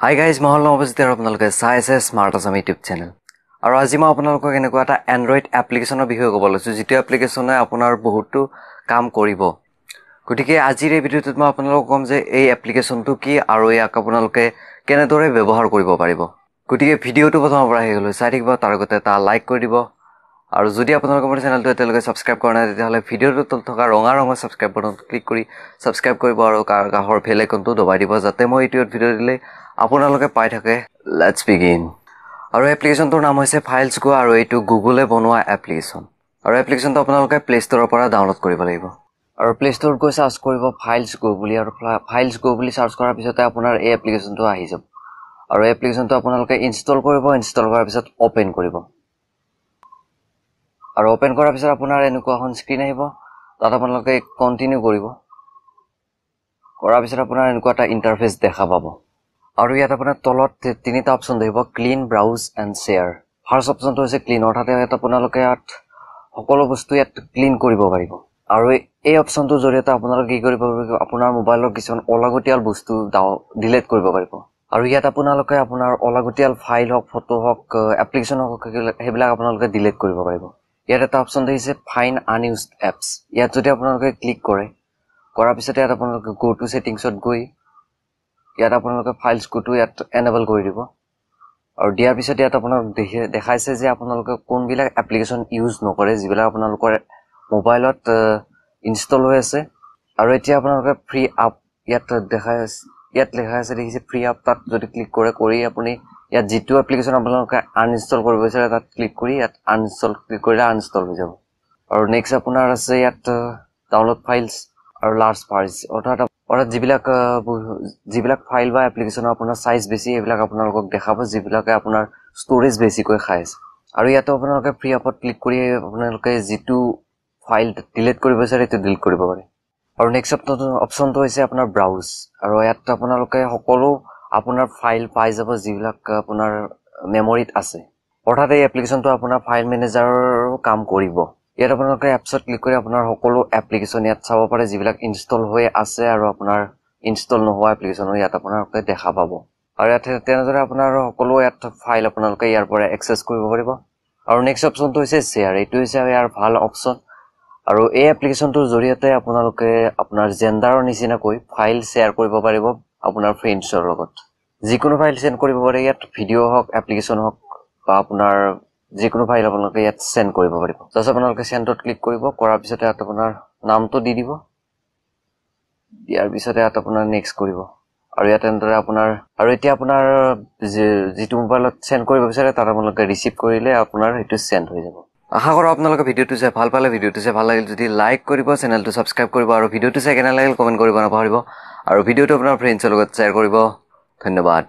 Hi guys মহল নৱজিত আপোনালোকে চাই আছে স্মাৰ্ট আছাম ইউটিউব চেনেল আৰু আজি মই আপোনালোকক এনেকুৱা এটা এণ্ড্ৰইড এপ্লিকেশ্যনৰ বিষয়ে ক'ব লৈছোঁ যিটো এপ্লিকেশ্যনে আপোনাৰ বহুতো কাম কৰিব। গতিকে আজিৰ এই ভিডিঅ'টোত মই আপোনালোকক ক'ম যে এই এপ্লিকেশ্যনটো কি আৰু ইয়াক আপোনালোকে কেনেদৰে ব্যৱহাৰ কৰিব পাৰিব। গতিকে ভিডিঅ'টো প্ৰথমৰ পৰা শেষ হ'লৈ চাই থাকিব তাৰ আগতে এটা লাইক কৰি দিব। আৰু যদি আপোনালোকে মোৰ চেনেলটো এতিয়ালৈকে ছাবস্ক্ৰাইব কৰা নাই তেতিয়াহ'লে ভিডিঅ'টোৰ তলত থকা ৰঙা ৰঙৰ ছাবস্ক্ৰাইব বাটনত ক্লিক কৰি ছাবস্ক্ৰাইব কৰিব আৰু কা- কাষৰ বেল আইকনটো দবাই দিব যাতে মই ইউটিউবত ভিডিঅ' দিলে আপোনালোকে পাই থাকে। লেটছ বিগিন আৰু এপ্লিকেশ্যনটোৰ নাম হৈছে ফাইলছ গো আৰু এইটো গুগলে বনোৱা এপ্লিকেশ্যন আৰু এপ্লিকেশ্যনটো আপোনালোকে প্লে ষ্ট'ৰৰ পৰা ডাউনলোড কৰিব লাগিব। আৰু প্লে ষ্ট'ৰত গৈ চাৰ্চ কৰিব ফাইলছ গো বুলি আৰু ফাইলছ গো বুলি চাৰ্চ কৰাৰ পিছতে আপোনাৰ এই এপ্লিকেশ্যনটো আহি যাব। আৰু এপ্লিকেশ্যনটো আপোনালোকে ইনষ্টল কৰিব ইনষ্টল কৰাৰ পিছত অ'পেন কৰিব। আৰু অ'পেন কৰাৰ পিছত আপোনাৰ এনেকুৱা এখন স্ক্ৰীণ আহিব তাত আপোনালোকে কণ্টিনিউ কৰিব। কৰাৰ পিছত আপোনাৰ এনেকুৱা এটা ইণ্টাৰফেচ দেখা পাব। আৰু ইয়াত আপোনাৰ তলত তিনিটা অপশ্যন থাকিব clean browse and share first অপশ্যনটো হৈছে ক্লিন অৰ্থাৎ ইয়াত আপোনালোকে ইয়াত সকলো বস্তু ইয়াত ক্লিন কৰিব পাৰিব। আৰু এই- অপশ্যনটোৰ জৰিয়তে আপোনালোকে কি কৰিব পাৰিব আপোনাৰ মোবাইলৰ কিছুমান অলাগতিয়াল বস্তু ডিলিট কৰিব পাৰিব। আৰু ইয়াত আপোনালোকে আপোনাৰ অলাগতিয়াল ফাইল হওক ফটো হওক এপ্লিকেশ্যন হওক সেইবিলাক আপোনালোকে ডিলিট কৰিব পাৰিব। ইয়াত এটা অপশ্যন দেখিছে ফাইন আনইউজড এপছ ইয়াত যদি আপোনালোকে ক্লিক কৰে কৰাৰ পিছতে ইয়াত আপোনালোকে গ' টু ছেটিংছত গৈ ইয়াত আপোনালোকে ফাইলছ গোটো ইয়াত এনেবল কৰি দিব। আৰু দিয়াৰ পিছত ইয়াত আপোনালোক দেখি দেখাইছে যে আপোনালোকে কোনবিলাক এপ্লিকেশ্যন ইউজ নকৰে যিবিলাক আপোনালোকৰ মোবাইলত ইনষ্টল হৈ আছে। আৰু এতিয়া আপোনালোকে ফ্ৰী আপ ইয়াত দেখাই আছে ইয়াত লেখা আছে দেখিছে ফ্ৰী আপ তাত যদি ক্লিক কৰে কৰি আপুনি ইয়াত যিটো এপ্লিকেশ্যন আপোনালোকে আনইনষ্টল কৰিব বিচাৰে তাত ক্লিক কৰি ইয়াত আনইনষ্টল ক্লিক কৰিলে আনইনষ্টল হৈ যাব। আৰু নেক্সট আপোনাৰ আছে ইয়াত ডাউনলোড ফাইলছ আৰু লাৰ্জ ফাইলছ অৰ্থাৎ অৰ্থাৎ যিবিলাক যিবিলাক ফাইল বা এপ্লিকেশ্যনৰ আপোনাৰ চাইজ বেছি সেইবিলাক আপোনালোকক দেখাব যিবিলাকে আপোনাৰ ষ্ট'ৰেজ বেছিকৈ খাই আছে আৰু ইয়াতো আপোনালোকে ফ্ৰী আপত ক্লিক কৰি আপোনালোকে যিটো ফাইল ডিলিট কৰিব বিচাৰে সেইটো ডিলিট কৰিব পাৰে। আৰু নেক্সট অপশ্যনটো হৈছে আপোনাৰ ব্ৰাউজ আৰু ইয়াত আপোনালোকে সকলো আপোনাৰ ফাইল পাই যাব যিবিলাক আপোনাৰ মেমৰিত আছে। অৰ্থাৎ এই এপ্লিকেশ্যনটো আপোনাৰ ফাইল মেনেজাৰৰ কাম কৰিব। ইয়াত আপোনালোকে এপছত ক্লিক কৰি আপোনাৰ সকলো এপ্লিকেশ্যন ইয়াত চাব পাৰে যিবিলাক ইনষ্টল হৈ আছে আৰু আপোনাৰ ইনষ্টল নোহোৱা এপ্লিকেশ্যনো ইয়াত আপোনালোকে দেখা পাব। আৰু ইয়াত তেনেদৰে আপোনাৰ সকলো ইয়াত ফাইল আপোনালোকে ইয়াৰ পৰা একচেছ কৰিব পাৰিব। আৰু নেক্সট অপশ্যনটো হৈছে শ্বেয়াৰ এইটো হৈছে ইয়াৰ ভাল অপশ্যন আৰু এই এপ্লিকেশ্যনটোৰ জৰিয়তে আপোনালোকে আপোনাৰ জেণ্ডাৰৰ নিচিনাকৈ ফাইল শ্বেয়াৰ কৰিব পাৰিব। আপোনাৰ ফ্ৰেণ্ডছৰ লগত। যিকোনো ফাইল চেণ্ড কৰিব পাৰে ইয়াত ভিডিঅ' হওক এপ্লিকেশ্যন হওক বা আপোনাৰ যিকোনো ফাইল আপোনালোকে ইয়াত চেণ্ড কৰিব পাৰিব। জাষ্ট আপোনালোকে চেণ্ডত ক্লিক কৰিব কৰাৰ পিছতে ইয়াত আপোনাৰ নামটো দি দিব। দিয়াৰ পিছতে ইয়াত আপোনাৰ নেক্সট কৰিব। আৰু ইয়াত এনেদৰে আপোনাৰ আৰু এতিয়া আপোনাৰ যিটো মোবাইলত চেণ্ড কৰিব বিচাৰে তাত আপোনালোকে ৰিচিভ কৰিলে আপোনাৰ সেইটো চেণ্ড হৈ যাব। আশা কৰোঁ আপোনালোকে ভিডিঅ'টো চাই ভাল পালে ভিডিঅ'টো চাই ভাল লাগিল যদি লাইক কৰিব চেনেলটো ছাবস্ক্ৰাইব কৰিব আৰু ভিডিঅ'টো চাই কেনে লাগিল কমেণ্ট কৰিব নাপাহৰিব। আৰু ভিডিঅ'টো আপোনাৰ ফ্ৰেণ্ডছৰ লগত শ্বেয়াৰ কৰিব। ধন্যবাদ।